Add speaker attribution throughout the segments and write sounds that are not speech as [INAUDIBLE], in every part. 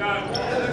Speaker 1: Get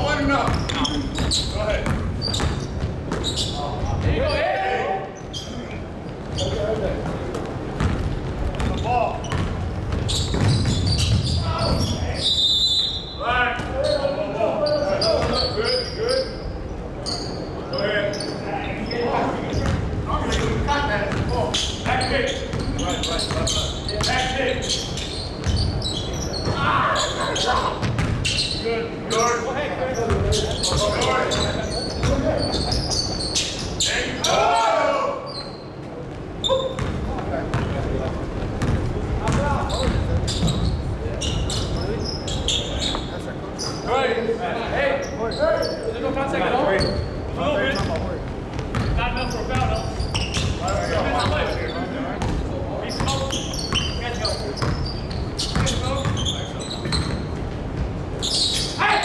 Speaker 2: One, one enough. Go ahead. The ball. Right. Good. Go ahead. Back kick. Kick. Good. Guard. Guard. There you go. Right. Hey. There's no contact at all. A little bit. Not enough for a foul, though. Let's play. Be slow. Catch up. Get slow. Hey!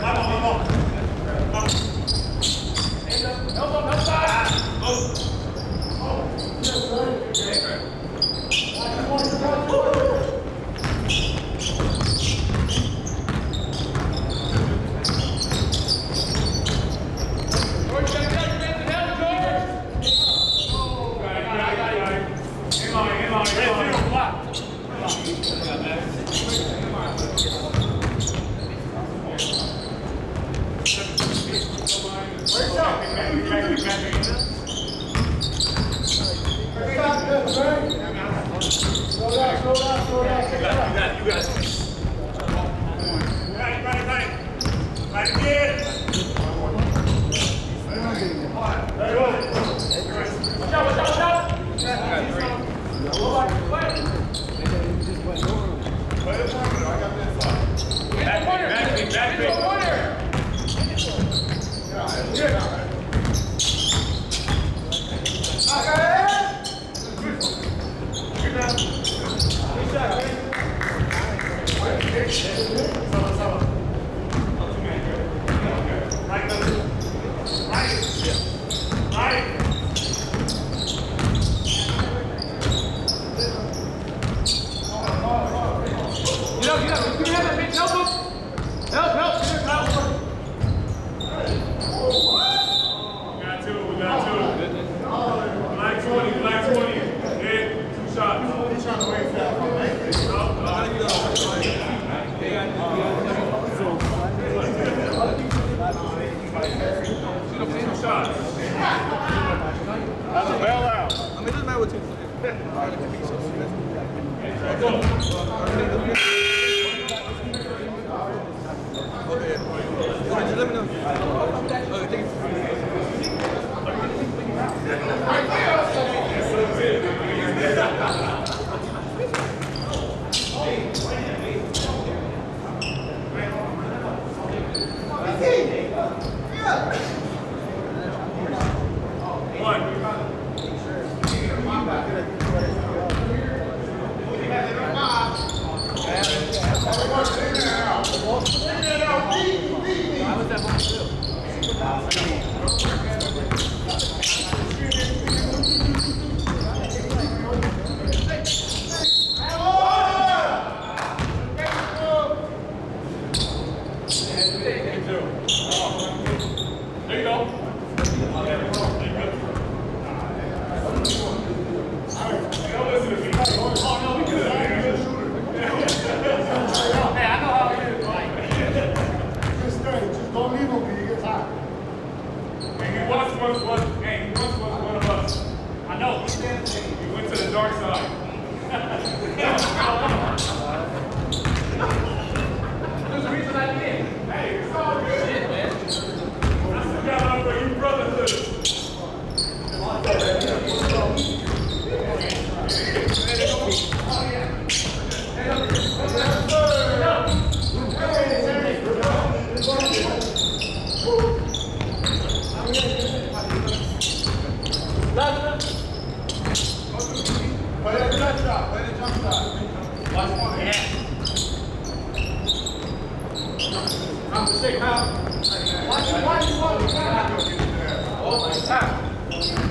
Speaker 2: Come on, come on. Come on. Hands up. Elbow, no side. Go. George, you gotta get out your hands and help, George. Got it, got it, got it, got it. In line, in line, in line. Zero, block. Right, right, right. Right again. Very good. Watch out, watch out, watch out. Back corner, back kick, back kick. corner. Good job.
Speaker 1: Dark side. [LAUGHS]
Speaker 3: Ah.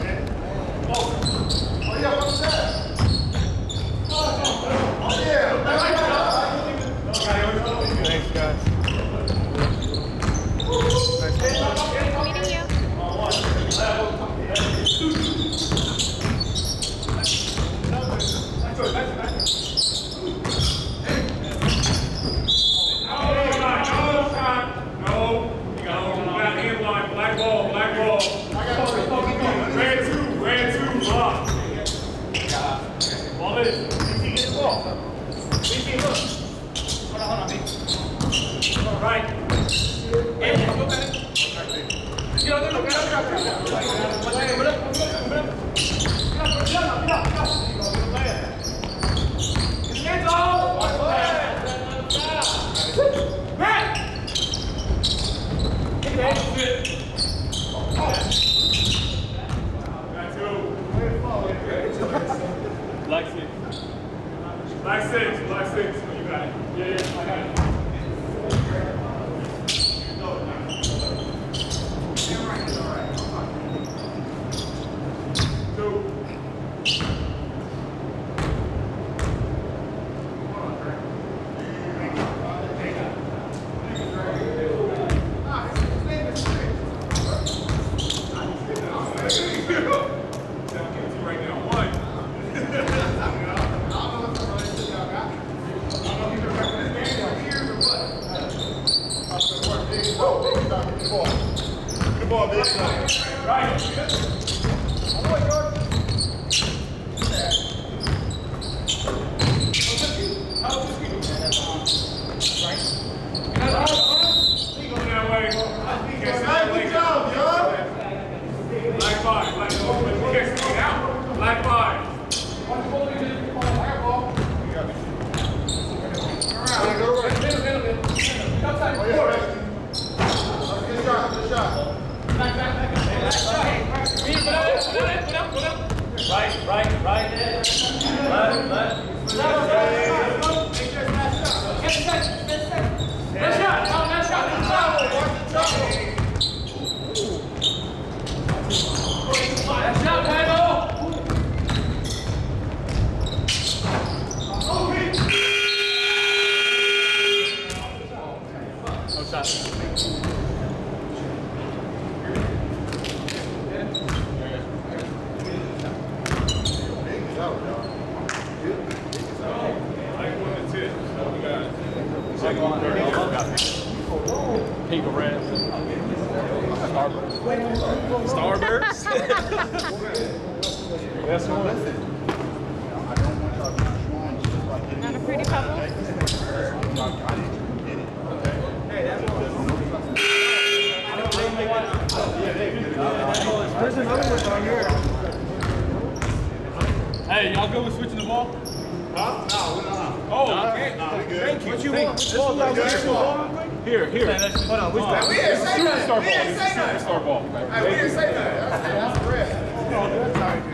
Speaker 3: Here,
Speaker 1: here.
Speaker 3: Hold on, which ball?
Speaker 4: We didn't say
Speaker 1: Superstar
Speaker 4: nothing.
Speaker 1: ball.
Speaker 4: We didn't say nothing.
Speaker 1: superstar ball.
Speaker 4: Hey, we didn't say nothing. That's, that's the rest.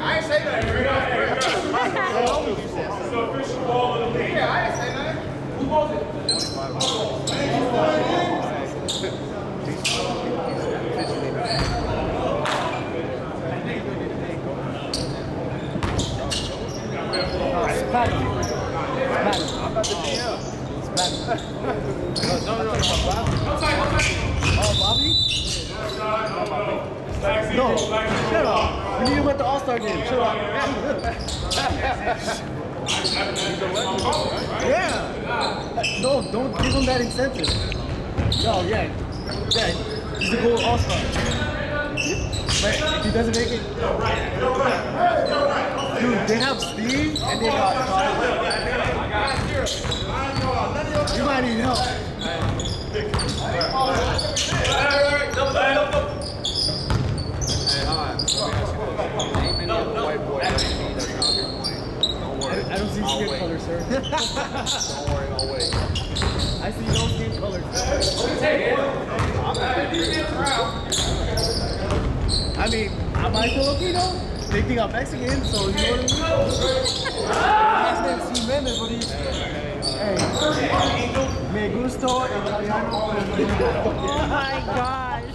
Speaker 4: I ain't say nothing. That's the rest.
Speaker 1: It's the official ball of the league.
Speaker 4: Yeah, I ain't say nothing. Who was it?
Speaker 3: Oh, Bobby? No, shut up. We need him at the All-Star game. Shut up. yeah. No, don't give him that incentive. No, yeah. Yeah, he's a gold All-Star. But if he doesn't make it... Dude, they have Steve and they got. You might need help. I don't see skin color, sir.
Speaker 5: Don't worry, I'll wait.
Speaker 3: I see no skin color. I mean, am I Filipino? They think I'm Mexican, so you know what I mean? Last name is Jimenez, but he's. Hey, me gusto italiano
Speaker 2: Oh my gosh.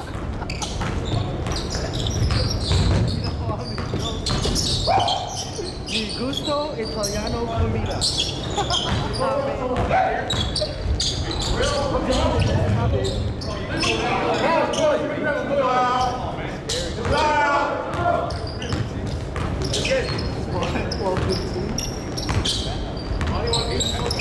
Speaker 3: Mi gusto italiano comida.
Speaker 1: I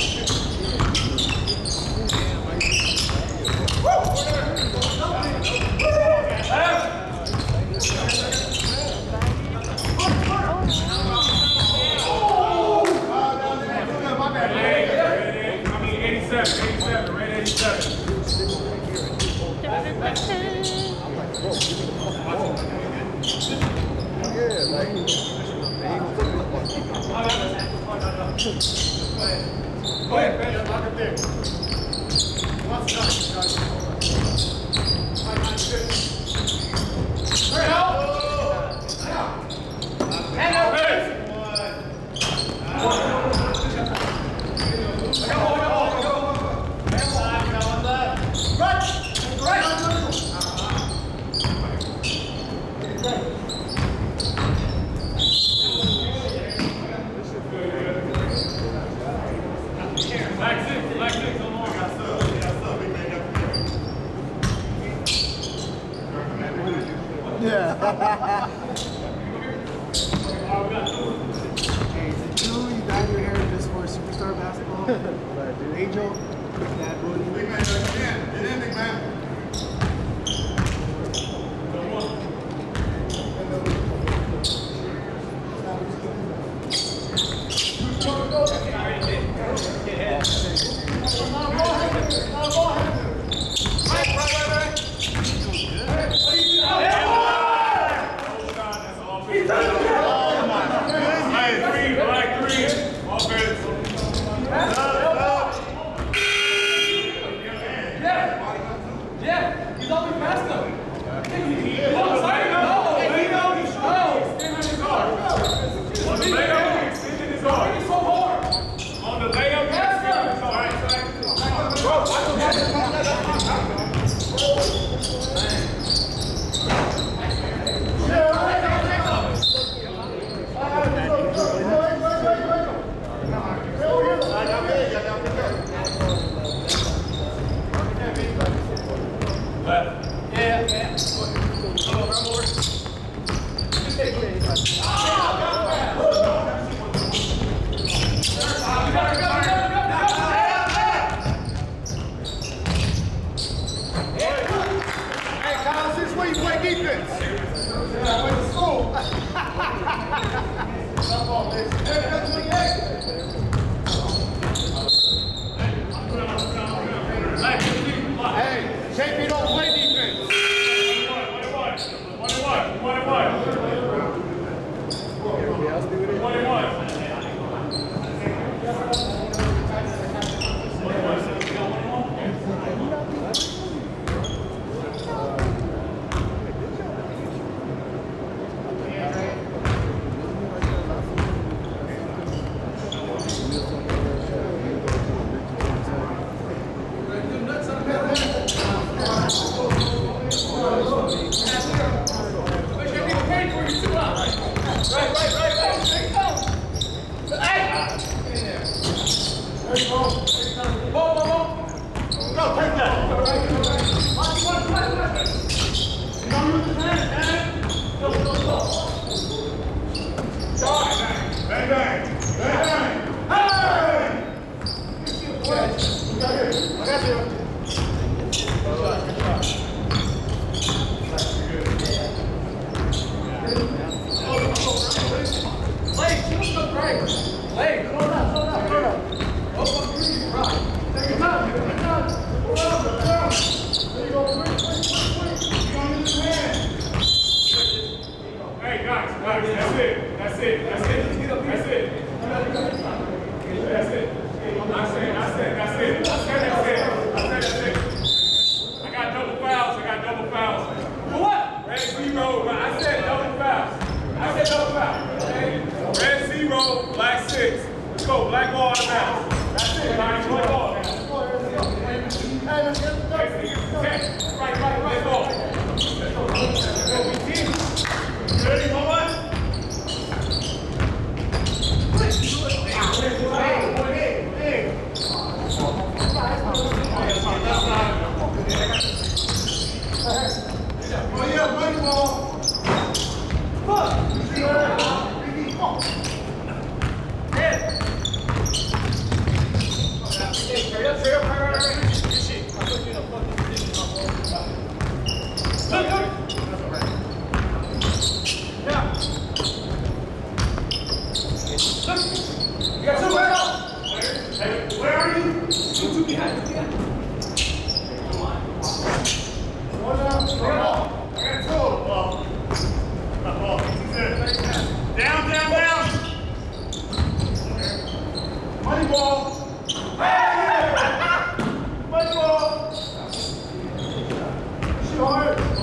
Speaker 1: Black
Speaker 6: Stolz!